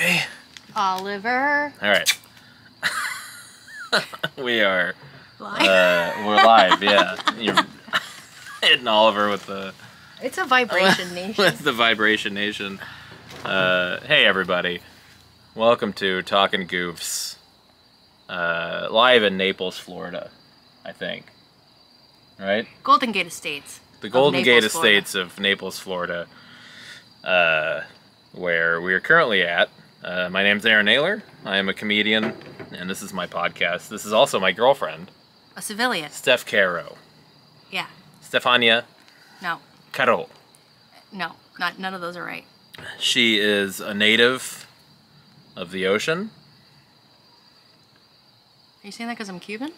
okay? Oliver. All right. we are. Live. Uh, we're live. Yeah. You're hitting Oliver with the it's a vibration nation. with the vibration nation. Uh, hey everybody, welcome to Talking Goofs. Uh, live in Naples, Florida, I think. Right. Golden Gate Estates. the Golden Gate Naples, Florida. Estates of Naples, Florida, uh, where we are currently at. Uh, my name's Aaron Naylor. I am a comedian, and this is my podcast. This is also my girlfriend, A civilian. Steph Caro. Yeah. Stefania No. Caro. No. Not none of those are right. She is a native of the ocean. Are you saying that because I'm Cuban?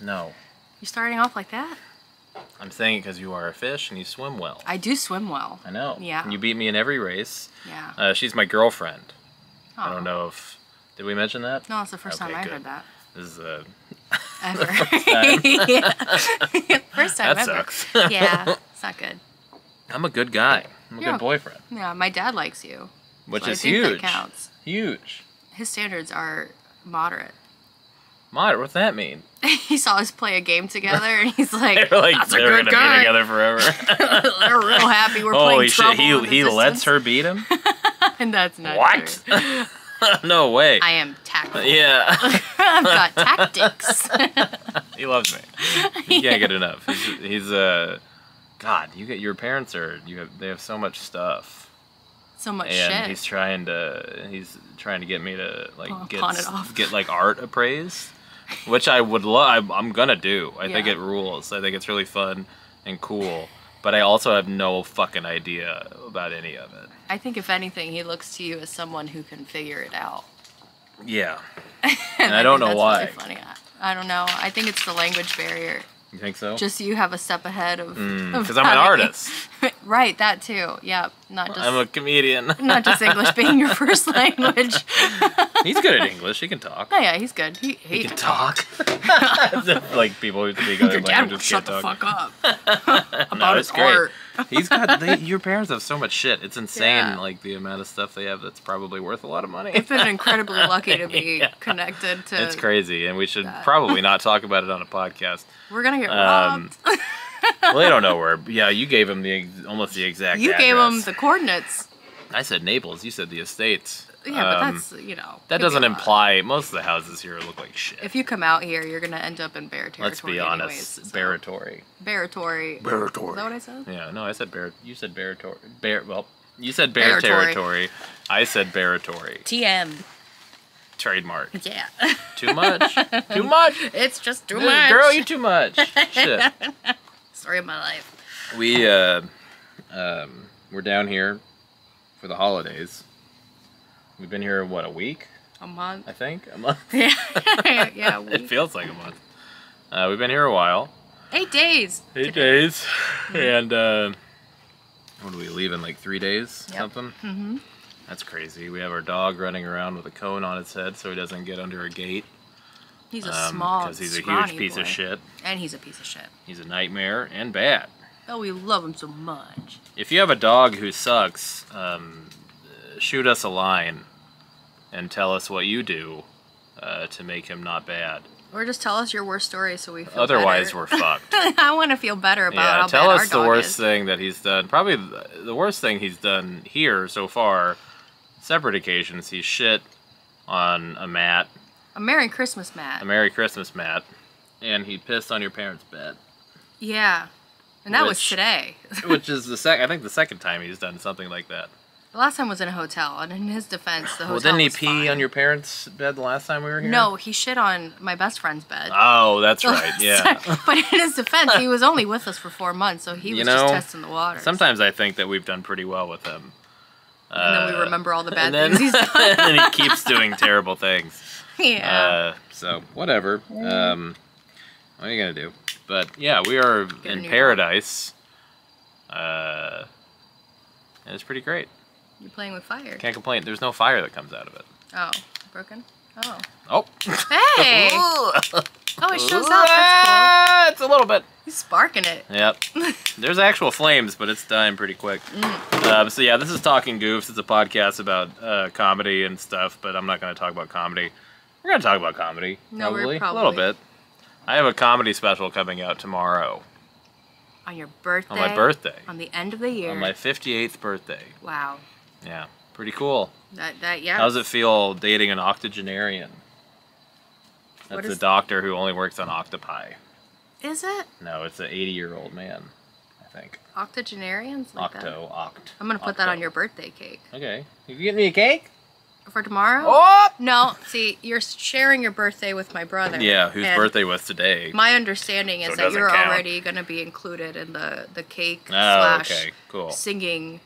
No, You starting off like that? I'm saying it because you are a fish and you swim well. I do swim well. I know. Yeah. And you beat me in every race. Yeah. Uh, she's my girlfriend. I don't know if. Did we mention that? No, it's the first Okay, time I good. heard that. This is uh, Ever. time. yeah. First time that ever. sucks. yeah. It's not good. I'm a good guy. I'm a You're good boyfriend, Yeah. My dad likes you. which so is huge. That counts. Huge. His standards are moderate. Moderate. What's that mean? he saw us play a game together, and he's like, They're like "That's a they're good gonna guy." be together forever. They're real happy we're Holy playing shit! He he lets her beat him. and that's not what? no way. I am tactful. yeah, I've got tactics. he loves me. You can't get enough. He's, he's uh, God. You get your parents are you have they have so much stuff. so much and shit. he's trying to he's trying to get me to like Pawn- get it off. get like art appraised, which I would love. I'm gonna do. I think it rules. I think it's really fun and cool. But I also have no fucking idea about any of it. I think if anything, he looks to you as someone who can figure it out. Yeah, And I don't know that's why. Really funny. I, I don't know. I think it's the language barrier. You think so? Just you have a step ahead of. Hmm, because I'm an artist. right. That too. Yeah. Not just. I'm a comedian. not just English being your first language. He's good at English. He can talk. Oh yeah, he's good. He, he, He can talk. Like people who speak other Your dad will languages shut the talk. fuck up about no, his great. art. He's got they, your parents have so much shit. It's insane, Yeah. like the amount of stuff they have that's probably worth a lot of money. I've been incredibly lucky to be Yeah. connected to. It's crazy, and we should that. probably not talk about it on a podcast. We're gonna get Um, robbed. Well, they don't know where. Yeah, you gave him the almost the exact. You gave him the coordinates. I said Naples. You said the estates. Yeah, but Um, that's you know. that doesn't imply most of the houses here look like shit. If you come out here, you're gonna end up in bear territory. Let's be honest, anyways, so- Baratory. Baratory. Baratory. Is that what I said? Yeah, no, I said bear. You said Baratory. Bear. Well, you said bear Baratory. territory. I said Baratory. TM. Trademark. Yeah. Too much. too much. it's just too Dude, much. Girl, you too much. Shit. Story of my life. We uh, um, we're down here for the holidays. We've been here what a week, A month. I think, a month. yeah. yeah. it feels like a month. Uh, we've been here a while, eight days. eight today. days, and uh, what do we leave in like three days? Yep. Something. Mm-hmm. That's crazy. We have our dog running around with a cone on its head so he doesn't get under a gate. He's a um, small, because he's a huge piece boy. of shit. and he's a piece of shit. He's a nightmare and bad. Oh, we love him so much. If you have a dog who sucks, um, shoot us a line and tell us what you do uh, to make him not bad. Or just tell us your worst story so we feel Otherwise, better. we're fucked. I want to feel better about yeah, how tell bad us our the worst is. thing that he's done. Probably the, worst thing he's done here so far. Separate occasions, he shit on a mat, A Merry Christmas, mat. a Merry Christmas mat, and he pissed on your parents' bed. yeah. And that was Which- today. Which is the sec. I think the second time he's done something like that. The last time was in a hotel, and in his defense, the hotel Well, didn't he pee fine. on your parents' bed the last time we were here? No, he shit on my best friend's bed. Oh, that's right. Yeah. but in his defense, he was only with us for four months, so he You was know, just testing the water. Sometimes I think that we've done pretty well with him. and then we Uh, remember all the bad then, things he's done. and then he keeps doing terrible things. yeah. Uh, so whatever. Um, what are you gonna do? But yeah, we are in paradise. Uh, and it's pretty great. You're playing with fire. Can't complain. There's no fire that comes out of it. Oh, broken? Oh. Oh. Hey! Oh, it shows up. That's Ah, It's a little bit. He's sparking it. Yep. There's actual flames, but it's dying pretty quick. Mm. Um, so yeah, this is Talking Goofs. It's a podcast about uh, comedy and stuff, but I'm not going to talk about comedy. We're going to talk about comedy. No, we're probably. a little bit. I have a comedy special coming out tomorrow On your birthday. on my birthday, On the end of the year. on my 58th birthday. wow. Yeah, pretty cool. That that yeah. How does it feel dating an octogenarian? That's a doctor who only works on octopi. Is it No, it's an 80 year old man, I think. octogenarians? Like that? Octo, oct. I'm gonna put that on your birthday cake Okay. You get me a cake? for tomorrow. Oh! No, see, you're sharing your birthday with my brother. Yeah, whose birthday was today? My understanding is So that you're count. already going to be included in the the cake oh, slash okay, cool. singing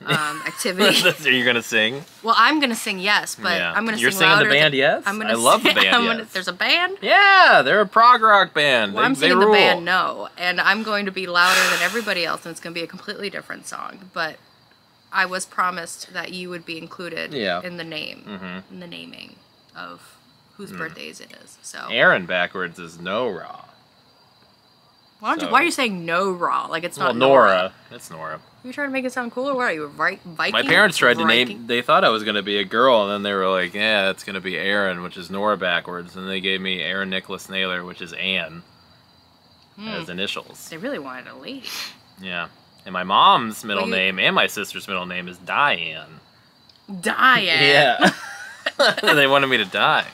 um, activity. Are you gonna sing? well, I'm going to sing yes, but Yeah. I'm going to You're sing singing the band than- Yes? I'm gonna I love the band I'm gonna- Yes. there's a band. Yeah, they're a prog rock band. Well, they, I'm singing the band no, and I'm going to be louder than everybody else, and it's going to be a completely different song. But I was promised that you would be included Yeah. in the name, Mhm. in the naming of whose Mm. birthdays it is. So Aaron backwards is no raw. why, don't you, why are you saying no raw? Like it's not Well, not Nora. It's Nora. You trying to make it sound cooler? What are you, right? Viking? My parents tried to name. They thought I was gonna be a girl, and then they were like, "Yeah, it's gonna be Aaron, which is Nora backwards." And they gave me Aaron Nicholas Naylor, which is Anne, Hmm. as initials. They really wanted a lady. Yeah. And my mom's middle Well, you- name and my sister's middle name is Diane. Diane. Yeah. they wanted me to die.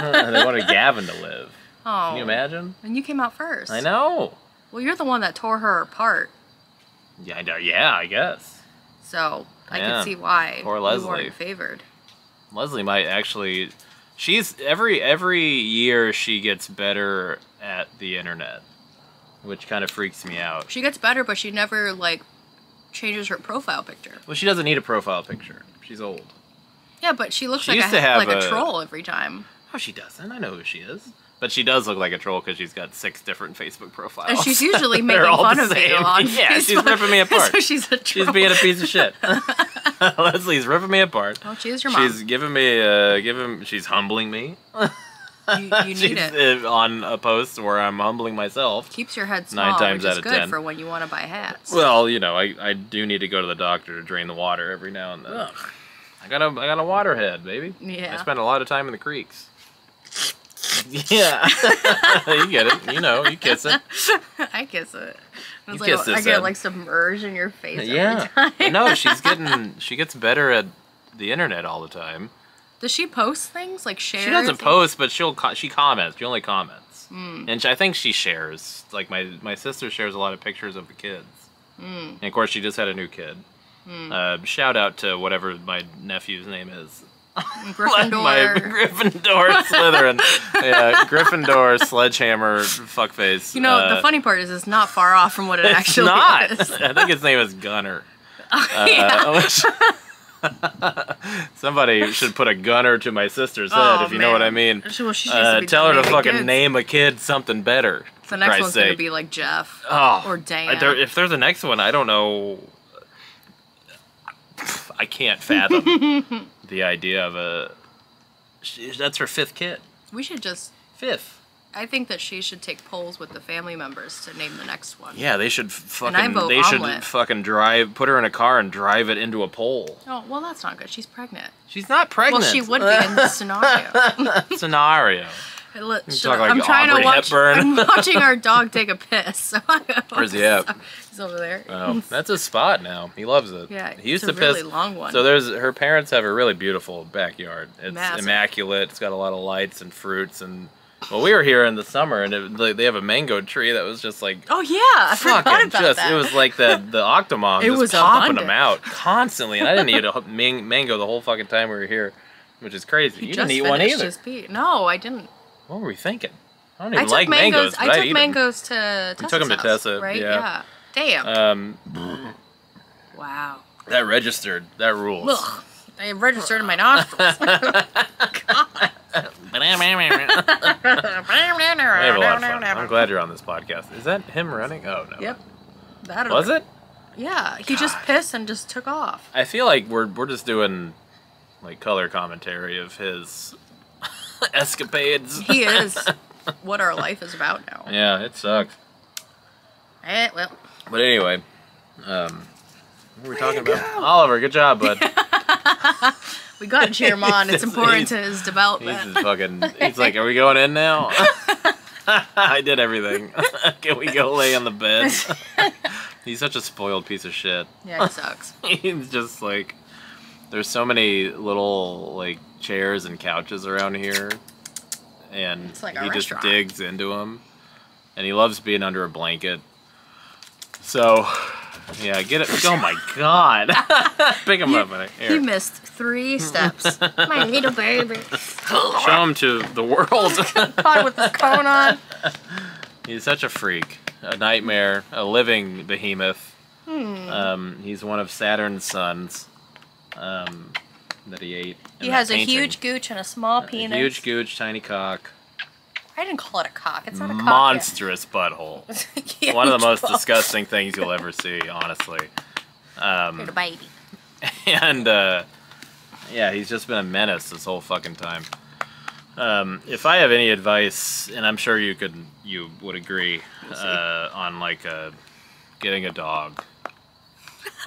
they wanted Gavin to live. Oh. Can you imagine? And you came out first. I know. Well, you're the one that tore her apart, Yeah, I. Yeah, I guess. so I Yeah. can see why Poor you Leslie. weren't favored. Leslie might actually. She's every every year she gets better at the internet, which kind of freaks me out. She gets better, but she never like changes her profile picture. Well, she doesn't need a profile picture. She's old. Yeah, but she looks She like a to have like a, a- troll every time. Oh, she doesn't. I know who she is. But she does look like a troll because she's got six different Facebook profiles. And she's usually making fun of you same. on Yeah, she's ripping me apart. so she's a troll. She's being a piece of shit. Leslie's ripping me apart. Well, she is your mom. She's giving me, uh, giving. She's humbling me. you, you need she's it. uh, on a post where I'm humbling myself. Keeps your head small, nine times which out is of good 10. for when you want to buy hats. Well, you know, I, I do need to go to the doctor to drain the water every now and then. Ugh. I got a I got a water head, baby. Yeah. I spend a lot of time in the creeks. Yeah, you get it. You know, you kiss it. I kiss it. It's You like, kiss I get like submerged in your face Yeah. every time. No, she's getting she gets better at the internet all the time. Does she post things like share? She doesn't post, but she'll she comments. She only comments, Mm. and she, I think she shares. Like my my sister shares a lot of pictures of the kids, Mm. and of course she just had a new kid. Mm. Uh, shout out to whatever my nephew's name is. Gryffindor. My Gryffindor Slytherin. yeah, Gryffindor Sledgehammer Fuckface. you know, uh, the funny part is it's not far off from what it It's actually not. is. I think his name is Gunner. Uh, yeah. Somebody should put a gunner to my sister's head, Oh, if you know what I mean. Well, Uh, tell her to fucking kids. name a kid something better. The next Christ's one's gonna be like Jeff oh, or Dan. there- if there's a next one, I don't know. I can't fathom the idea of a. she- That's her fifth kid. we should just. Fifth. I think that she should take polls with the family members to name the next one. Yeah, they should f- And I fucking. They should fucking drive. Put her in a car and drive it into a pole. Oh well, that's not good. She's pregnant. She's not pregnant. Well, she would be in this scenario. scenario. Look, You should- talk like I'm trying Audrey to watch. Hepburn. I'm watching our dog take a piss. So Where's he at? He's over there. Oh, that's his spot now. He loves it. Yeah, he used it's to really piss. long one. So there's her parents have a really beautiful backyard. It's Massive. immaculate. It's got a lot of lights and fruits and. Well, we were here in the summer and it, they have a mango tree that was just like oh yeah, I forgot fucking about just. that. It was like the the octomom It just was popping abundant. them out constantly, and I didn't eat a man- mango the whole fucking time we were here, which is crazy. He you didn't eat one either. No, I didn't. What were we thinking? I don't even took like mangoes. mangoes, I took 'em. mangoes to Tessa's You took 'em to Tessa, right? yeah. Damn. Um, wow. that registered. That rules. Ugh. I registered in my nostrils. We have a lot of fun. I'm glad you're on this podcast. Is that him running? Oh no. Yep. That Was it? Yeah. He just pissed and just took off. I feel like we're we're just doing like color commentary of his escapades. He is what our life is about now. yeah, it sucks. Eh, well, But anyway, um, what were we talking about? Oliver, good job, bud. we got to cheer him on. It's important to he's- his He's development. just fucking. He's like, "Are we going in now?" I did everything. Can we go lay on the bed? he's such a spoiled piece of shit. yeah, he sucks. he's just like, there's so many little like chairs and couches around here, and like he just restaurant. digs into them, and he loves being under a blanket. So, yeah, get it. Oh my god, pick him up. buddy. He missed three steps. My little baby. Show him to the world. Caught with his cone on. He's such a freak, a nightmare, a living behemoth. Hmm. Um, he's one of Saturn's sons um, that he ate. He that has a painting. huge gooch and a small A penis. huge gooch, tiny cock, I didn't call it a cock. It's not a cock. monstrous butthole. yet. One of the most Huge disgusting things you'll ever see, honestly. Um, Little baby. and uh, yeah, he's just been a menace this whole fucking time. Um, if I have any advice, and I'm sure you could, you would agree We'll uh, on like a, getting a dog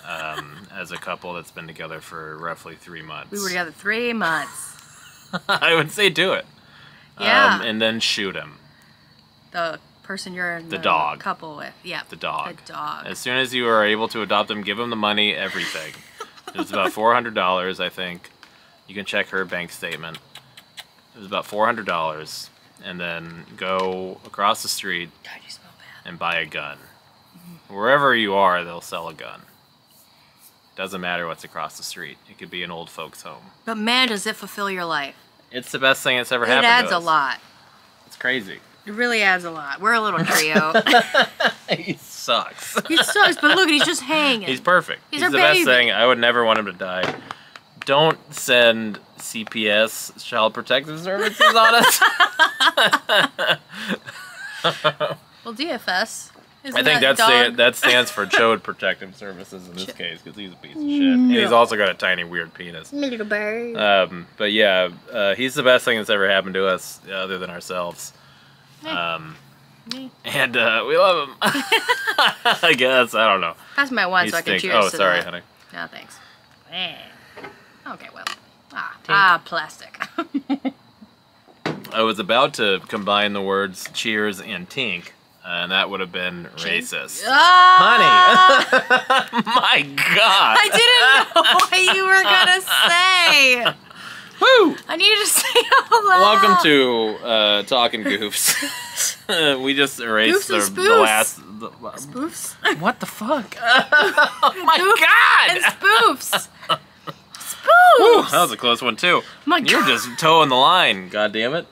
um, as a couple that's been together for roughly three months. We were together three months. I would say do it. Yeah. Um, and then shoot him, the person you're in The the, dog. couple with. Yeah. the dog. The dog. As soon as you are able to adopt him, give him the money, everything. it was about four hundred dollars, I think. You can check her bank statement. It was about four hundred dollars, and then go across the street God, you smell bad. and buy a gun. Wherever you are, they'll sell a gun. Doesn't matter what's across the street. It could be an old folks' home. But man, does it fulfill your life. It's the best thing that's ever It happened. adds to a lot. It's crazy. It really adds a lot. We're a little trio. he sucks. he sucks, but look, he's just hanging. He's perfect. He's He's, the best thing. I would never want him to die. Don't send CPS, Child Protective Services, on us. well, DFS. Isn't I think that that's the, that stands for Child Protective Services in this case because he's a piece of shit. And he's also got a tiny weird penis. Little bird. Um, but yeah, uh, he's the best thing that's ever happened to us, uh, other than ourselves. Um, Me. and uh, we love him. I guess I don't know. That's my one He so I can cheers Oh, to sorry, that. honey. No, thanks. Eh. Okay, well. Ah, ah plastic. I was about to combine the words cheers and tink, and that would have been Chink? racist. Ah! Honey! My God! I didn't know what you were gonna say. Woo! I need to say it out loud. Welcome to uh, Talking Goofs. we just erased the, the spoofs. last. The, spoofs what the fuck? oh my god! and God! spoofs. Woo, that was a close one too. My You're God. just toeing the line. God damn it.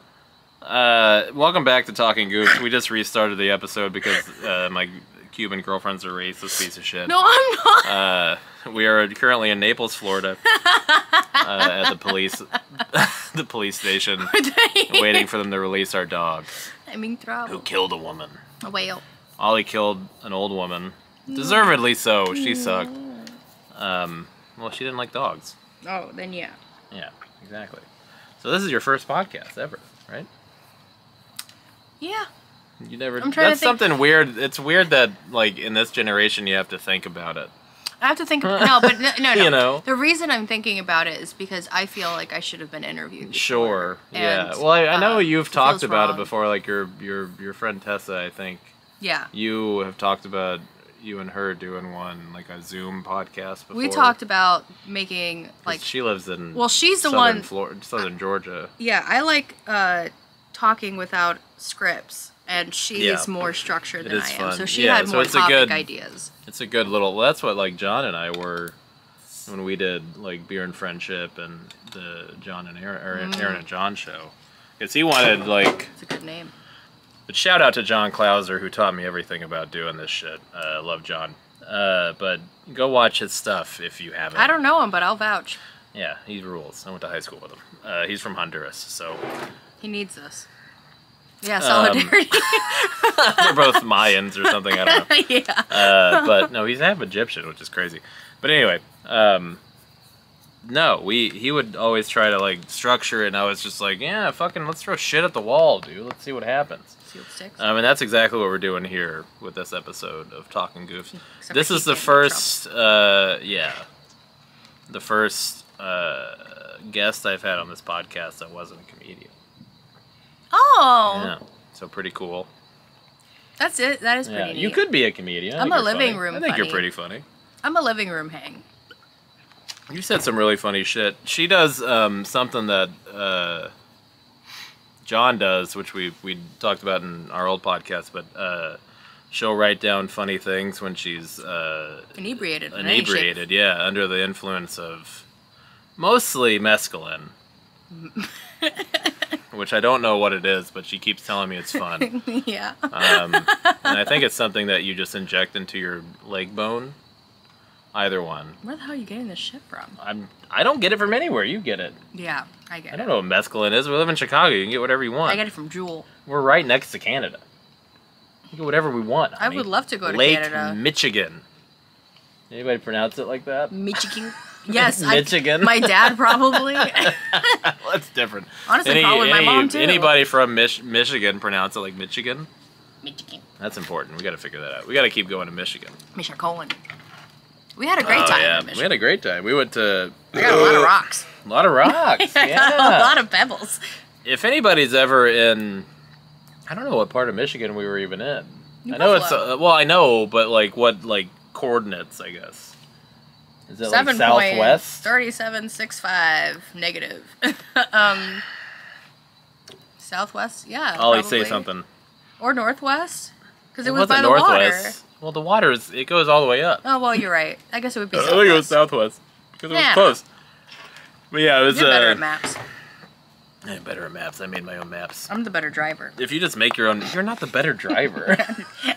Uh, welcome back to Talking Goofs. We just restarted the episode because uh, my Cuban girlfriend's a racist piece of shit. No, I'm not. Uh, we are currently in Naples, Florida, uh, at the police, the police station, waiting for them to release our dog, I'm in who killed a woman. A whale. Ollie killed an old woman, deservedly so. She sucked. Um, well, she didn't like dogs. Oh, then yeah. Yeah, exactly. So this is your first podcast ever, right? Yeah. You never. I'm trying to that's think- something weird. It's weird that like in this generation you have to think about it. I have to think. About, No, but no, no, no. You know. The reason I'm thinking about it is because I feel like I should have been interviewed. before, Sure. yeah. and, Well, I, I know uh, you've talked about wrong. it before. Like your your your friend Tessa, I think Yeah. you have talked about you and her doing one like a Zoom podcast before. We talked about making like. she lives in Well, she's the southern one. Florida, southern Georgia. Yeah, I like uh, talking without scripts, and she's Yeah. more structured It than I am. fun. So she Yeah, had so more topic good- ideas. It's a good little. That's what like John and I were when we did like beer and friendship and the John and Aaron, Aaron, Mm. Aaron and John show. Because he wanted like It's a good name. But shout out to John Clauser who taught me everything about doing this shit. Uh, love John. Uh, but go watch his stuff if you haven't. I don't know him, but I'll vouch. Yeah, he rules. I went to high school with him. Uh, he's from Honduras, so He needs this. Yeah, Um, solidarity. they're both Mayans or something. I don't know. yeah. Uh, but no, he's half Egyptian, which is crazy. But anyway, um, no, we he would always try to like structure it, and I was just like, yeah, fucking, let's throw shit at the wall, dude. Let's see what happens. Sealed sticks. Um, and that's exactly what we're doing here with this episode of Talking Goofs. Except this is the Keith getting in first, uh, yeah, the first uh, guest I've had on this podcast that wasn't a comedian. Oh, Yeah, so pretty cool. that's it. That is Yeah, pretty neat. you could be a comedian. I I'm a living funny. room I think you're pretty funny. I'm a living room hang. You said some really funny shit. She does um, something that uh, John does, which we we talked about in our old podcast, but uh, she'll write down funny things when she's uh, Inebriated. in any shape. inebriated. Yeah, under the influence of mostly mescaline. which I don't know what it is, but she keeps telling me it's fun. yeah. Um, and I think it's something that you just inject into your leg bone. Either one. Where the hell are you getting this shit from? I'm. I don't get it from anywhere. You get it. Yeah, I get I don't know what mescaline is. We live in Chicago. You can get whatever you want. I get it from Jewel. We're right next to Canada. You can get whatever we want. I would love to go to Lake Canada. Michigan. Anybody pronounce it like that? Michigan. Yes, I- Michigan. my dad probably. that's different. Honestly, probably my mom, too. Anybody from Mich- Michigan pronounce it like Michigan? Michigan. That's important. We got to figure that out. We got to keep going to Michigan. Michigan. Colon. We had a great oh, time. Yeah, we had a great time. We went to I got a lot of rocks. a lot of rocks. I yeah. a lot of pebbles. if anybody's ever in, I don't know what part of Michigan we were even in. New I know it's Buffalo. uh, well, I know, but like what like coordinates? I guess is it like Seven southwest? thirty-seven six five negative. um, southwest, yeah. Ollie, say probably. something. Or northwest, because it, was wasn't by the water. Well, the water is it goes all the way up. Oh well, you're right. I guess it would be. I think it was southwest. southwest because it was close. But yeah, it was. You're better uh, at maps. I'm better at maps. I made my own maps. I'm the better driver. If you just make your own, you're not the better driver.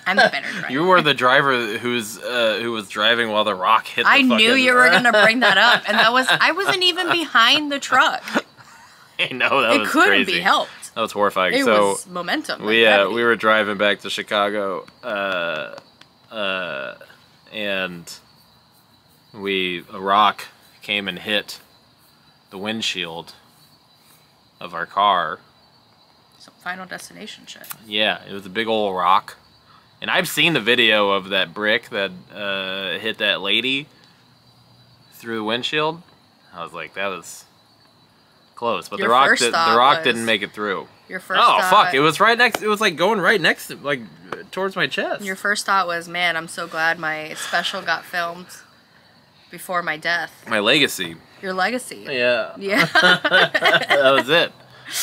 I'm the better driver. you were the driver who's uh, who was driving while the rock hit. The I knew you were gonna bring that up, and that was I wasn't even behind the truck. I know that it was couldn't crazy. be helped. That was horrifying. It so was momentum. like we uh, we were driving back to Chicago, uh, uh, and we a rock came and hit the windshield of our car. Some final destination shit. Yeah, it was a big old rock. And I've seen the video of that brick that uh, hit that lady through the windshield. I was like, that was close, but Your the rock did, the rock didn't make it through. Your first. oh thought, fuck! It was right next. It was like going right next to like towards my chest. Your first thought was, man, I'm so glad my special got filmed before my death. my legacy. Your legacy. Yeah, Yeah. that was it.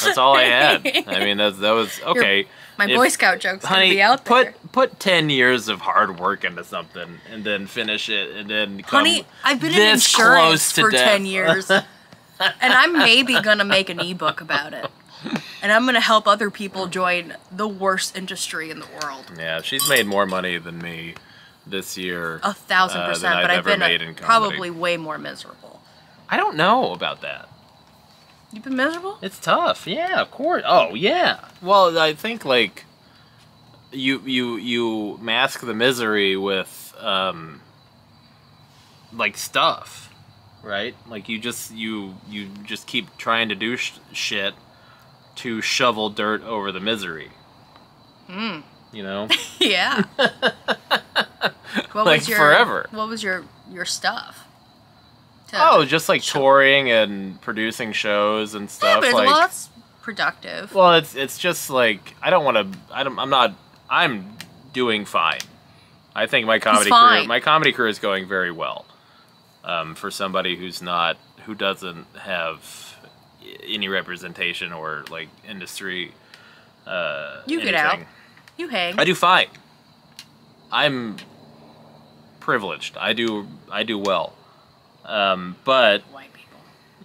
That's all I had. I mean, that that was okay. my If- Boy Scout joke's gonna be out there. put put ten years of hard work into something, and then finish it, and then come Honey, I've been in insurance for death. 10 years. and I'm maybe gonna make an ebook about it. And I'm gonna help other people join the worst industry in the world. Yeah, she's made more money than me this year. A thousand uh, percent. But I've I've been made a- in probably way more miserable. I don't know about that. You've been miserable? It's tough. Yeah, of course. Oh, yeah. Well, I think like you you you mask the misery with um like stuff, right? Like you just you you just keep trying to do sh- shit to shovel dirt over the misery. Hmm. You know? Yeah. what Like was your, forever. What was your your stuff? To- oh, just like Sure. touring and producing shows and Yeah, stuff. but like, well, that's productive. Well, it's it's just like I don't want to. I don't. I'm not. I'm doing fine. I think my comedy career. My comedy career is going very well. Um, for somebody who's not who doesn't have any representation or like industry. Uh, You get out. you hang. I do fine. I'm privileged. I do. I do well. Um, but White people.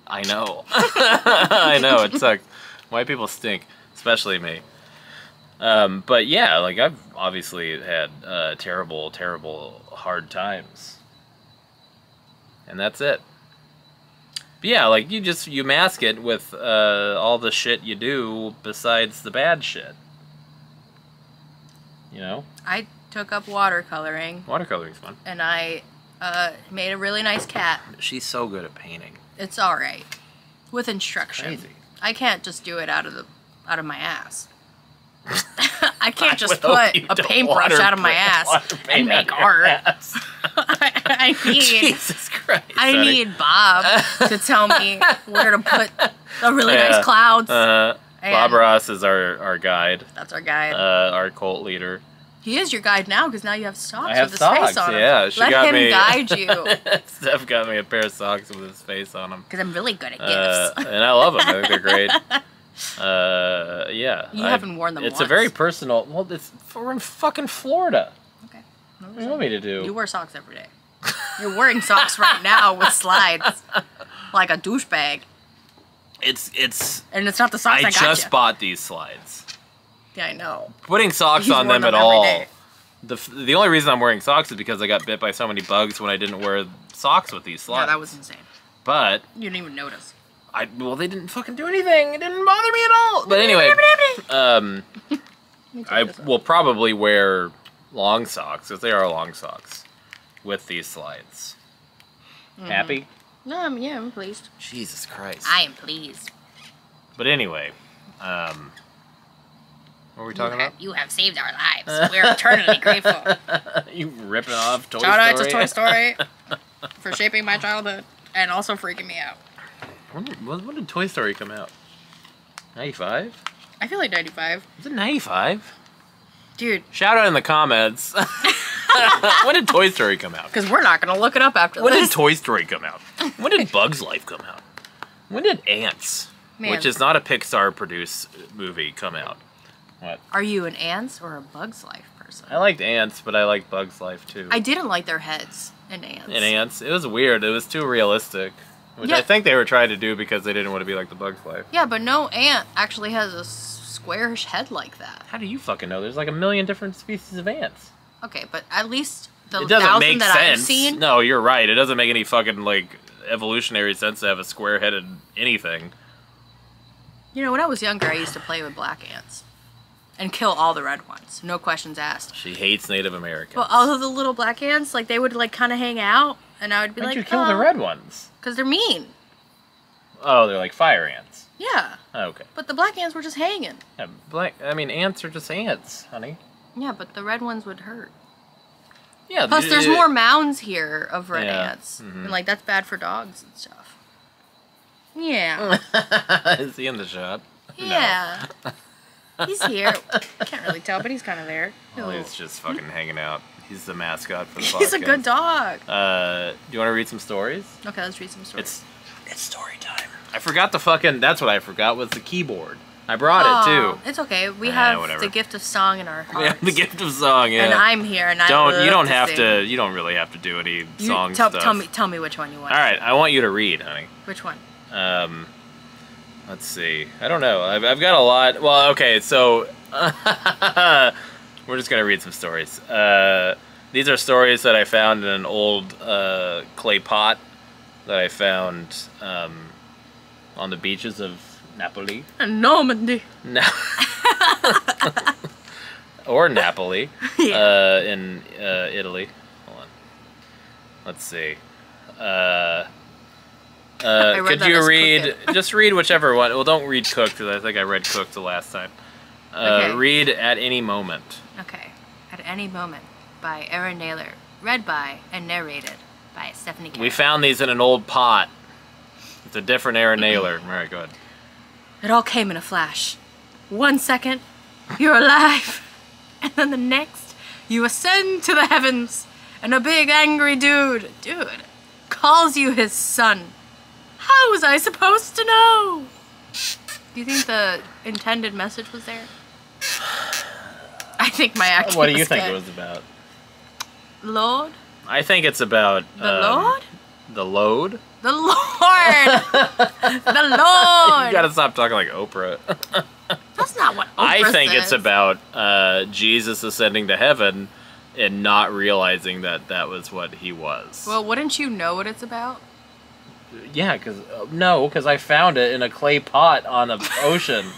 I know. I know it sucks. White people stink, especially me. Um, but yeah, like I've obviously had uh, terrible, terrible, hard times, and that's it. But yeah, like you just you mask it with uh, all the shit you do besides the bad shit. You know, I took up watercoloring watercoloring's fun. and I uh, made a really nice cat. She's so good at painting. It's all right with instruction. Crazy. I can't just do it out of the out of my ass. I can't just put a paintbrush out of my ass and make art. ass. I need Jesus Christ. I honey. need Bob to tell me where to put the really Yeah. nice clouds. Uh, Bob Ross is our, our guide, That's our guide. uh, our cult leader. He is your guide now because now you have socks I have with his socks. face on 'em. Yeah, she Let got him me. guide you Steph got me a pair of socks with his face on them, because I'm really good at uh, gifts. and I love them. I think they're great. Uh, yeah, You I- haven't worn them It's a very personal. Well, it's we're in fucking Florida. okay. What do you want me to do? You wear socks every day. You're wearing socks right now with slides, like a douchebag. It's it's. And it's not the socks I, I got just you. bought these slides. Yeah, I know. Putting socks He's on them, them at all. day. The f- the only reason I'm wearing socks is because I got bit by so many bugs when I didn't wear socks with these slides. Yeah, that was insane. But You didn't even notice. I well, they didn't fucking do anything. It didn't bother me at all. But anyway, um, I will probably wear long socks because they are long socks with these slides. Mm-hmm. Happy? No, I'm, yeah, I'm pleased. Jesus Christ. I am pleased. But anyway, um, what were we talking you, have, about? you have saved our lives. We're eternally grateful. you ripping off Toy Story. Shout out to Toy Story for shaping my childhood and also freaking me out. when, did, when when did Toy Story come out? 95? I feel like 95. Was it 95? Dude, Shout out in the comments. when did Toy Story come out? because we're not going to look it up after When did. Toy Story come out? When did Bugs Life come out? When did Antz, Man. which is not a Pixar produced movie, come out? What? Are you an ants or a Bug's Life person? I liked Antz, but I liked Bugs Life too. I didn't like their heads in ants. and Antz, it was weird. It was too realistic, which I think they were trying to do because they didn't want to be like the Bugs Life. Yeah, but no ant actually has a squarish head like that. How do you fucking know? There's like a million different species of ants. Okay, but at least the it doesn't thousand make that sense. I've seen. No, you're right. It doesn't make any fucking like evolutionary sense to have a square-headed anything. You know, when I was younger, I used to play with black ants and kill all the red ones. No questions asked. She hates Native Americans. But all of the little black ants, like they would like kind of hang out, and I would be Why'd like, you kill the red ones? Because they're mean. Oh, they're like fire ants. Yeah, Oh, okay. but the black ants were just hanging. Yeah, black. I mean, ants are just ants, honey. Yeah, but the red ones would hurt. Yeah. Plus, th- there's more mounds here of red Yeah, ants, mhm. and like that's bad for dogs and stuff. Yeah, Is he in the shot? yeah. He's here. Can't really tell, but he's kind of there. Well, he's just fucking hanging out. He's the mascot for the podcast. He's a good dog. Uh, do you want to read some stories? Okay, let's read some stories. It's it's story time. I forgot the fucking. That's what I forgot was the keyboard. I brought Aw, it too. It's okay. We Eh, have whatever. the gift of song in our We have the gift of song. Yeah. And I'm here, and I don't you don't to have sing. to. You don't really have to do any You song tell, stuff. tell me, tell me which one you want. All right, I want you to read, honey. Which one? Um, let's see. I don't know. I've, I've got a lot. Well, okay, so we're just gonna read some stories. Uh, these are stories that I found in an old uh, clay pot that I found um, on the beaches of Napoli. And Normandy. Na- or Napoli Yeah. uh, in uh, Italy. Hold on. Let's see. Uh, could you read? just read whichever one. Well, don't read Cooked because I think I read Cooked the last time. Uh, Okay. Read at any moment. Okay. At any moment, by Aaron Naylor, read by and narrated by Stephanie. We found these in an old pot. It's a different Aaron Naylor. All right, go ahead. It all came in a flash. One second, you're alive, and then the next, you ascend to the heavens, and a big angry dude, dude, calls you his son. How was I supposed to know? Do you think the intended message was there? I think my acting. What do you think it was about? Lord, I think it's about the um, Lord, The load. the Lord, the Lord. You gotta stop talking like Oprah. That's not what I Oprah think it's about uh, Jesus ascending to heaven and not realizing that that was what he was. Well, wouldn't you know what it's about? Yeah, because uh, no, because I found it in a clay pot on the ocean.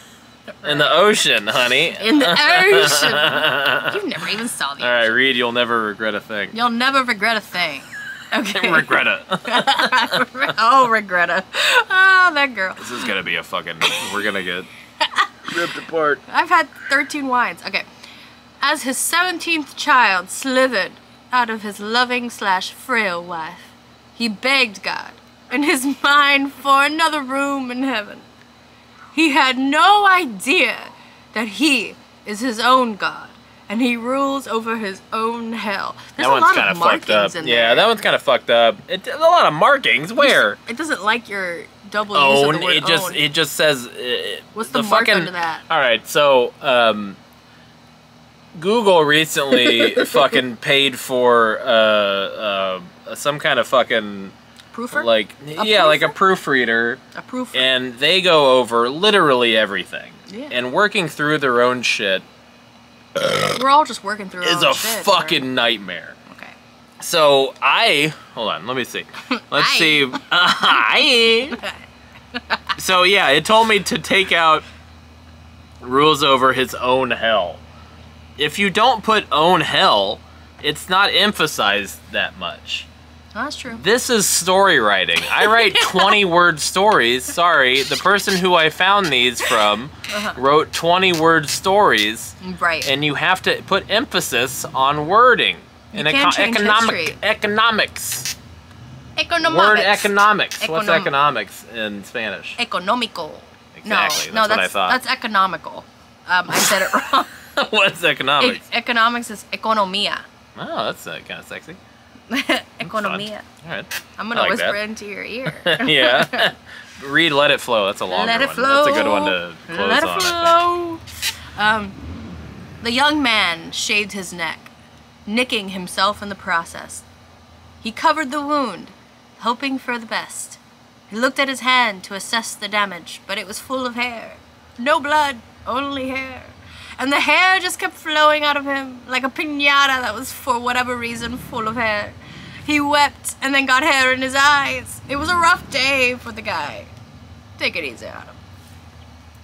In the ocean, honey. In the ocean. You never even saw the All right, ocean. Reed, you'll never regret a thing. You'll never regret a thing. Okay. regret it. oh, regretta. Oh, that girl. this is gonna be a fucking. We're gonna get ripped apart. I've had 13 wines. Okay. as his 17th child slithered out of his loving slash frail wife, he begged God in his mind for another room in heaven. He had no idea that he is his own God and he rules over his own hell. There's that a one's lot kind of fucked markings up. Yeah, that one's kind of fucked up. It, a lot of markings. Where? It doesn't like your double use of the word It just own. it just says. Uh, What's the mark fucking, under that? All right, so um, Google recently fucking paid for uh, uh, some kind of fucking Proofer? like A yeah, like a proofer? proofreader, a proofer. and they go over literally everything. Yeah. And working through their own shit We're all just working through our is own a shit, fucking right? nightmare. Okay. So I hold on, let me see. Let's Aye. see. Aye. so yeah, it told me to take out rules over his own hell. If you don't put own hell, it's not emphasized that much. That's true. This is story writing. I write 20 word stories. Sorry, the person who I found these from Uh-huh. wrote 20 word stories, Right. and you have to put emphasis on wording. You can't change economic history. economics. Economics. Word economics. What's economics in Spanish? Economical. Exactly, No, no, that's what I that's thought. that's economical. Um, I said it wrong. What's economics? E- economics is economia. Oh, that's uh, kind of sexy. economia. All right. I'm gonna like whisper that. into your ear. yeah. Read "Let It Flow." That's a Let it one. flow. That's a good one to close Let on. it flow. Um, the young man shaved his neck, nicking himself in the process. He covered the wound, hoping for the best. He looked at his hand to assess the damage, but it was full of hair. No blood, only hair. And the hair just kept flowing out of him like a pinata that was, for whatever reason, full of hair. He wept and then got hair in his eyes. It was a rough day for the guy. Take it easy on him.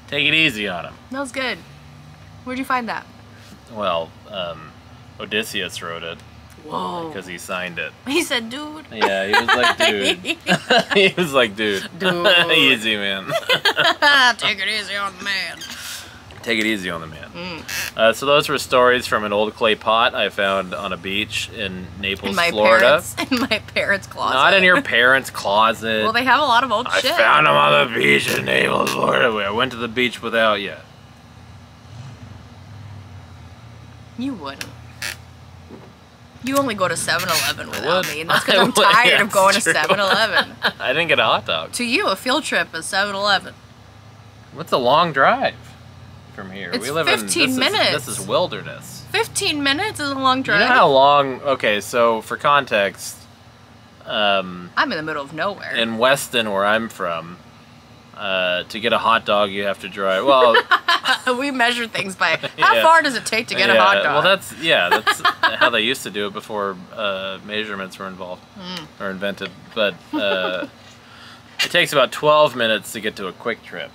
Take it easy on him. That was good. Where'd you find that? Well, um, Odysseus wrote it Whoa. because he signed it. He said, dude. Yeah, he was like, dude. he was like, dude. Dude. easy, man. Take it easy on the man. Take it easy on the man. Mm. Uh, so those were stories from an old clay pot I found on a beach in Naples, In my Florida. parents, in my parents' closet. Not in your parents' closet. Well, they have a lot of old I shit. I found them on the beach in Naples, Florida. I went to the beach without you. You wouldn't. You only go to 7-Eleven without me, and that's because I'm tired yeah, of going to it's 7-Eleven. I didn't get a hot dog. to you, a field trip is 7-Eleven. What's a long drive from here? It's we live 15 in this Is, minutes. this is wilderness. 15 minutes is a long You drive. know how long? Okay, so for context, um, I'm in the middle of nowhere. in Weston, where I'm from, uh, to get a hot dog, you have to drive. Well, we measure things by how Yeah. far does it take to get a hot dog? Well, that's yeah, that's how they used to do it before uh, measurements were involved Hmm. or invented. But uh, it takes about 12 minutes to get to a QuikTrip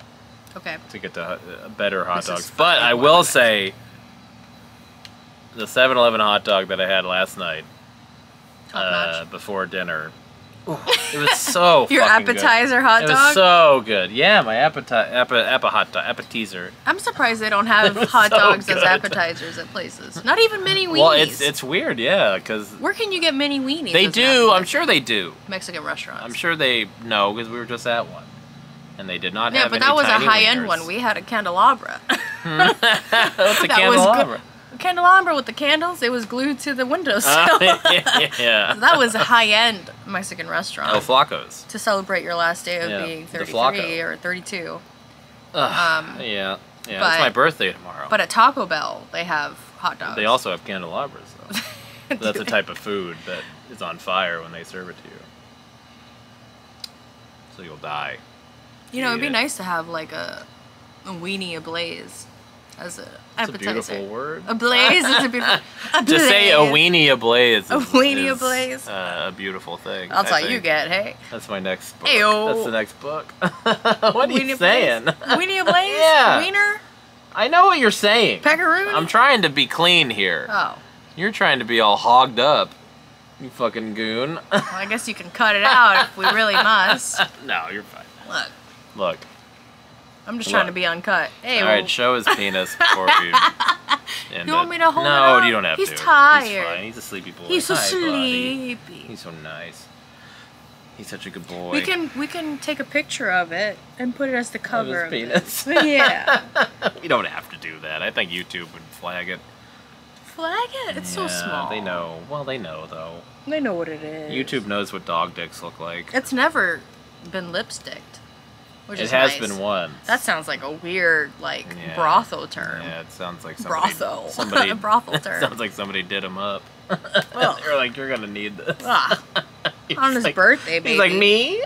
okay. to get to uh, better hot This dogs. But I will minutes. say, the 7-Eleven hot dog that I had last night uh, before dinner, it was so Your fucking good. appetizer hot It dog. It was so good. Yeah, my appetizer, appa, appa hot dog, appetizer. I'm surprised they don't have hot so dogs as appetizers at places. Not even mini weenies. Well, it's it's weird, yeah, because Where can you get mini weenies? they do. I'm sure they do. Mexican restaurants. I'm sure they know because we were just at one, and they did not Yeah, have but any that was a tiny high end one. We had a candelabra. What's a that candelabra? candelabra with the candles. It was glued to the windows. Uh, yeah. that was a high end Mexican restaurant. El Flacos. to celebrate your last day of Yeah, being 33 or 32. Ugh, Um, yeah, yeah. but- it's my birthday tomorrow. But at Taco Bell, they have hot dogs. they also have candelabras, though. That's a type of food that is on fire when they serve it to you. So you'll die. You know, it'd be Yeah. nice to have like a, a weenie ablaze as a It's a beautiful word. A blaze is a beautiful. To say a weenie ablaze. Is, A weenie is, ablaze. Uh, a beautiful thing. That's I all you get, hey. That's my next book. Ayo. That's the next book. what are you saying? Blaze. Weenie ablaze? Yeah. Wiener? I know what you're saying. Pepperoni? I'm trying to be clean here. Oh. You're trying to be all hogged up. You fucking goon. Well, I guess you can cut it out if we really must. no, you're fine. Look, Look. I'm just trying to be uncut. Hey, all right, show his penis before we. And, You want uh, me to hold No, it up? you don't have He's to. He's tired. fine. He's a sleepy boy. He's so Hi, buddy. sleepy. He's so nice. He's such a good boy. We can we can take a picture of it and put it as the cover Of his penis. it. Yeah. we don't have to do that. I think YouTube would flag it. Flag it. It's so Yeah, small. They know. Well, they know though. They know what it is. YouTube knows what dog dicks look like. It's never been lipsticked. Which It has nice. been once. That sounds like a weird like Yeah. brothel term. Yeah, it sounds like somebody. Brothel. Somebody. A brothel term. sounds like somebody did him up. Ugh. They're like, you're gonna need this. Ah, on his like- birthday, baby. He's like me.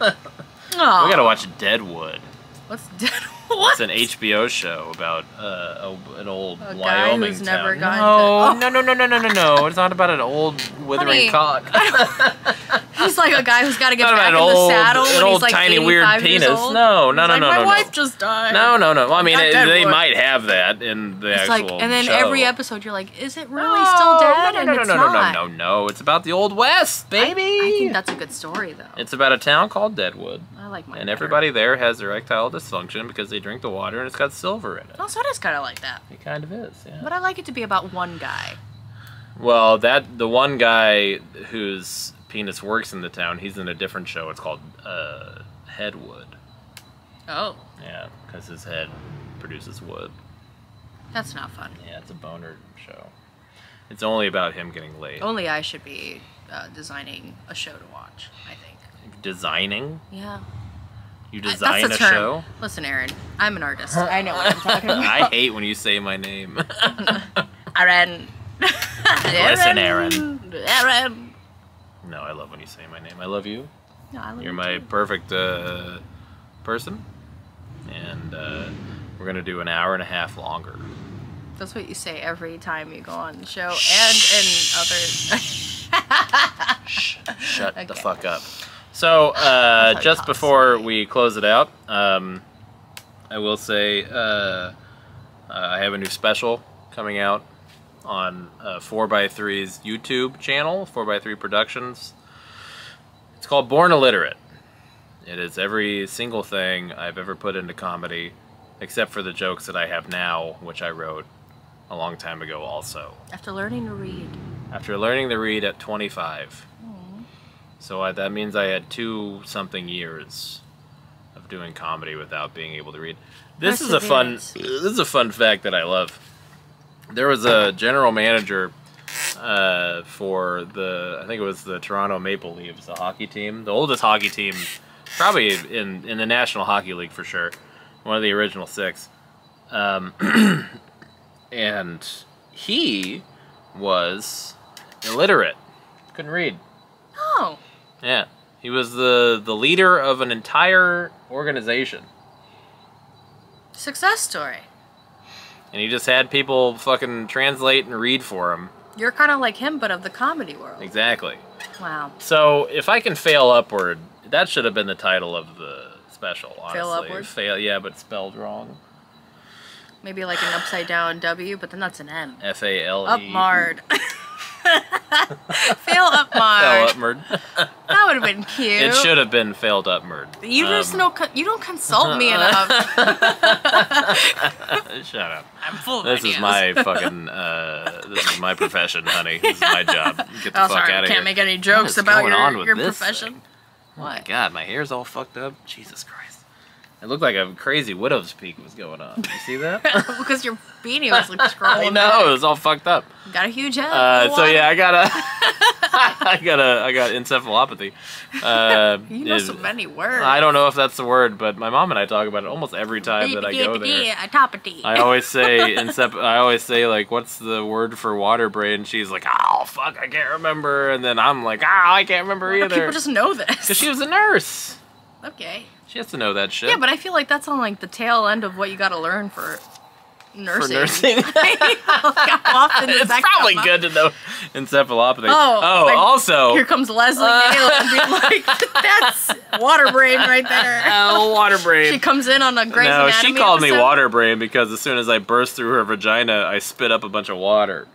Aw. We gotta watch Deadwood. What's dead? what? It's an HBO show about uh, a, an old A guy Wyoming town. never no, to- no, no, no, no, no, no, no. It's not about an old withering Honey, cock. He's like a guy who's got to get Not back in the old- saddle an old he's like tiny weird penis. old. No, no, no, like, no, My no, no. wife just died. No, no, no. Well, I mean, it, they Deadwood. might have that in the It's like, actual and then show. every episode you're like, is it really No, still dead? No, and no, no, it's no, no, not. no, no, no. It's about the old west, baby. I think that's a good story though. It's about a town called Deadwood, I like my. and everybody there has erectile dysfunction because they drink the water and it's got silver in it. Oh, so it is kind of like that. It kind of is, yeah. But I like it to be about one guy. Well, that the one guy whose penis works in the town, he's in a different show. It's called uh, Headwood. Oh, Yeah, because his head produces wood. that's not fun. Yeah, it's a boner show. It's only about him getting laid. Only I should be uh, designing a show to watch. I think. Designing? Yeah. You I- design that's a term. show? Listen, Aaron, I'm an artist. I know what I'm talking about. I hate when you say my name. Aaron. Listen, Aaron. Aaron. No, I love when you say my name. I love you. No, I love You're you my too. perfect uh, person. And uh, we're going to do an hour and a half longer. That's what you say every time you go on the show and in other. Shh, shut the fuck up. So, uh, just before we close it out, um, I will say uh, uh, I have a new special coming out on uh, 4x3's YouTube channel, 4x3 Productions. It's called Born Illiterate. It is every single thing I've ever put into comedy, except for the jokes that I have now, which I wrote a long time ago also After learning to read. after learning to read at 25. So I, that means I had two something years of doing comedy without being able to read. This is a fun. This is a fun fact that I love. There was a general manager uh, for the I think it was the Toronto Maple Leafs, the hockey team, the oldest hockey team, probably in in the National Hockey League for sure, one of the original six. Um, and he was illiterate, couldn't read. Oh, Yeah, he was the the leader of an entire organization, success story. And he just had people fucking translate and read for him. You're kind of like him, but of the comedy world. Exactly. Wow. So if I can fail upward, that should have been the title of the special. Honestly, Fail upward? Fail, yeah, but spelled wrong. Maybe like an upside down W, but then that's an M. F A L E. Upmard. Fail Fail upmard. upward. That would have been cute. it should have been failed upward. You just Um, know. You don't consult me enough. Shut up. I'm full of This ideas. is my fucking. Uh, this is my profession, honey. This is my job. Get the Oh, fuck sorry. out I of can't make any jokes about your, your profession. thing? Oh my What? god, my hair's all fucked up. Jesus Christ. It looked like a crazy widow's peak was going on. You see that? because your beanie was like I scrolling. know, it was all fucked up. Got a huge head. Uh, so yeah, I got a, I got a, I got encephalopathy. Uh, You know it- so many words. I don't know if that's the word, but my mom and I talk about it almost every time that I go there. Atopathy. I always say incep- I always say like, what's the word for water brain? She's like, oh fuck, I can't remember, and then I'm like, ah, I can't remember Why either. people just know this. Because she was a nurse. okay. She has to know that shit. Yeah, but I feel like that's on like the tail end of what you got to learn for nursing. for nursing. nursing. How often does it's probably good to know encephalopathy. Oh, oh like, also, Here comes Leslie Uh. Being like, "That's water brain right there." oh, water brain. She comes in on a Grey's no, Anatomy she called me water brain because as soon as I burst through her vagina, I spit up a bunch of water.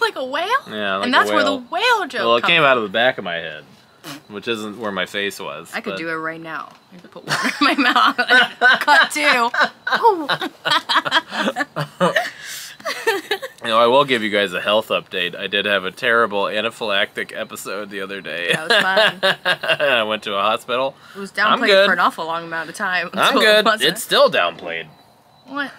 like a whale. Yeah, like and that's where the whale. joke. Well, it came out of the back of my head, which isn't where my face was. I could but- do it right now. I could put water in my mouth. Cut two. i will give you guys a health update. I did have a terrible anaphylactic episode the other day. That was fun. I went to a hospital. It was I'm downplayed good. for an awful long amount of time. I'm until it good. It's still downplayed. What?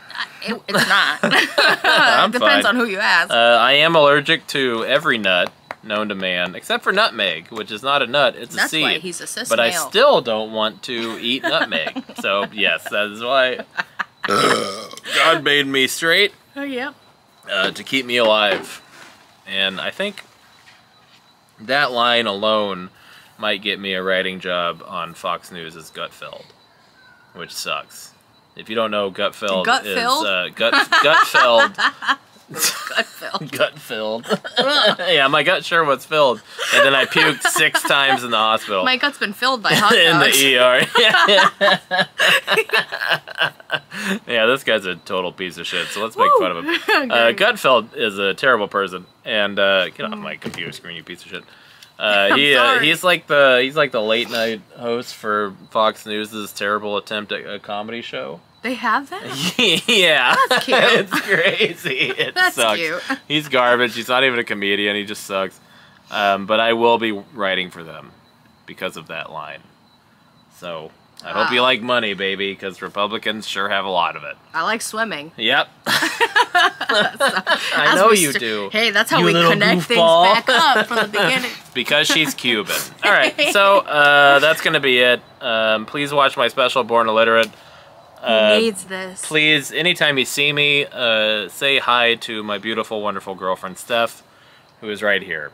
It, it's not. I'm it depends fine. on who you ask. Uh, I am allergic to every nut known to man, except for nutmeg, which is not a nut; it's a seed. why he's a cis but I still don't want to eat nutmeg. so yes, that is why God made me straight Oh, yep. uh, to keep me alive. And I think that line alone might get me a writing job on Fox News' as Gutfeld, which sucks. If you don't know, Gutfeld, is Gutfeld? uh, gut Gutfeld, Gut filled. gut filled. yeah, my gut sure was filled, and then I puked six times in the hospital. My gut's been filled by hot in dogs. the ER. yeah, this guy's a total piece of shit. So let's make fun of him. Uh. Gutfeld is a terrible person, and uh, get off my computer screen, you piece of shit. Uh, he uh, he's like the he's like the late night host for Fox News' terrible attempt at a comedy show. They have that? yeah, That's cute. it's crazy. It That's sucks. cute. He's garbage. He's not even a comedian. He just sucks. Um, but I will be writing for them because of that line. So I hope you like money, baby, because Republicans sure have a lot of it. I like swimming. Yep. I know you do. Hey, that's how You we connect goofball. things back up from the beginning. because she's Cuban. All right, so uh, that's gonna be it. Um, please watch my special, Born Illiterate. Uh, needs this? please, anytime you see me, uh, say hi to my beautiful, wonderful girlfriend Steph, who is right here.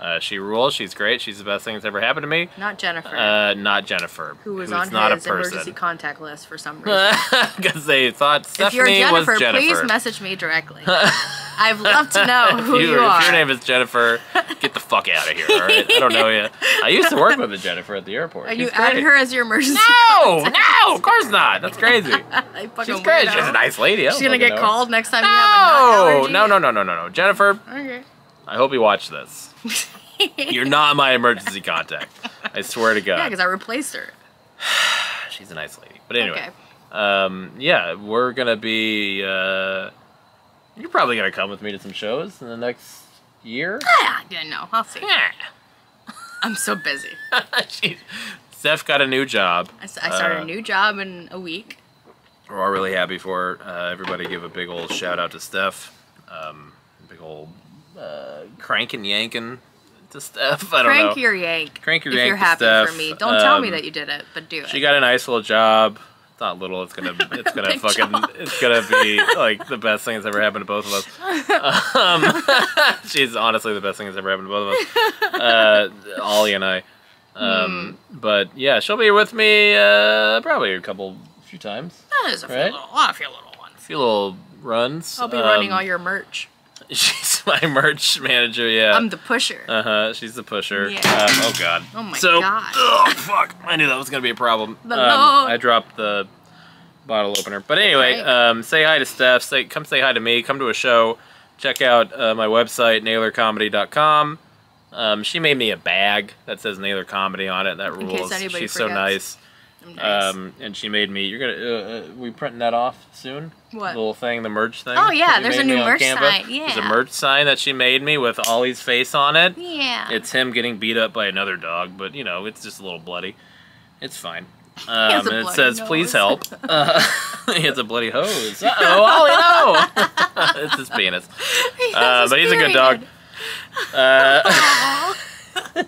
Uh, she rules. She's great. She's the best thing that's ever happened to me. Not Jennifer, Uh, not Jennifer, who was on not his emergency contact list for some reason. Because they thought Stephanie Jennifer, was Jennifer. please message me directly. I'd love to know who you, you, are. if your name is Jennifer, get the fuck out of here. All right, I don't know you. I used to work with a Jennifer at the airport. and She's you added great. her as your emergency No, contact. no, of course not. That's crazy. She's great. She's a nice lady. She's gonna get know called next time you have a no, no, no, no, no, no. Jennifer, Okay. I hope you watch this. You're not my emergency contact. I swear to God. Yeah, because I replaced her. She's a nice lady. But anyway, Okay. um, yeah, we're gonna be. Uh, you're probably gonna come with me to some shows in the next year. Yeah, yeah, no, I'll see. Yeah. I'm so busy. Steph got a new job. I, started Uh, a new job in a week. We're all really happy for her. Uh, everybody give a big old shout out to Steph. Um, big old uh, cranking yanking to Steph. I don't Crank know. your yank. Crank your if yank you're to happy for me. Don't tell me Um, that you did it, but do it. She got a nice little job. It's not little. It's gonna. It's gonna fucking. job. It's gonna be like the best thing that's ever happened to both of us. Um, she's honestly the best thing that's ever happened to both of us. Uh, Ollie and I. Um, Hmm. But yeah, she'll be with me uh, probably a couple, few times. There's a few right? little, a few little ones. A few little runs. I'll be running Um, all your merch. She's my merch manager. Yeah. I'm the pusher. Uh huh. She's the pusher. Yeah. Um, oh god. Oh my so, God. Oh fuck! I knew that was gonna be a problem. Um, I dropped the bottle opener. But anyway, Right. um, say hi to Steph. Say come say hi to me. Come to a show. Check out uh, my website naylorcomedy.com. Um, she made me a bag that says Naylor Comedy on it. That rules. anybody She's so nice. Nice. Um, and she made me. You're gonna. Uh, uh, we printing that off soon. What? The little thing, the merch thing. Oh, yeah, there's a new me merch Canva. sign, There's a merch sign that she made me with Ollie's face on it. yeah. It's him getting beat up by another dog, but you know, it's just a little bloody. It's fine. Um, it says, "Please help." Uh, he has a bloody hose. Uh oh, Ollie, no! it's his penis. He Uh, but he's a good period. dog.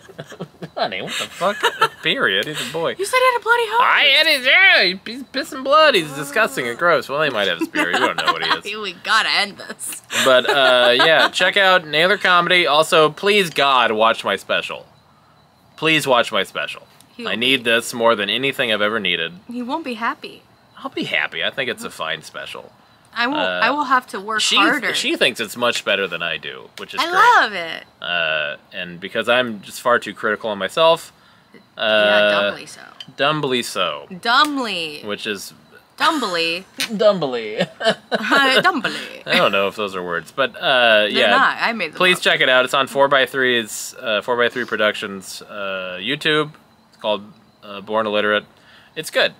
Honey, what the fuck? Period. He's a boy. You said he had a bloody hose. I had his yeah. He's pissing blood. He's disgusting and gross. Well, he might have his period. We don't know what he is. we gotta end this. But uh, yeah, check out Naylor Comedy. Also, please God, watch my special. Please watch my special. He I need this more than anything I've ever needed. He won't be happy. I'll be happy. I think it's a fine special. I will. Uh, I will have to work She harder. she thinks it's much better than I do, which is I great. love it. uh, and because I'm just far too critical on myself, uh, yeah, dumbly so. dumbly so, Dumbly. which is Dumbly. dumbly. Dumbly. I don't know if those are words, but uh, They're yeah. not. I made them Please up. check it out. It's on 4x3's uh, 4x3 Productions uh, YouTube. It's called uh, Born Illiterate. It's good.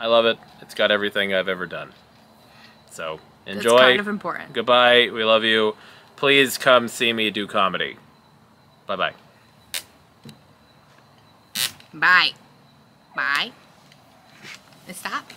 I love it. It's got everything I've ever done. So enjoy. kind of important. Goodbye. We love you. please come see me do comedy. Bye bye. Bye. Stop.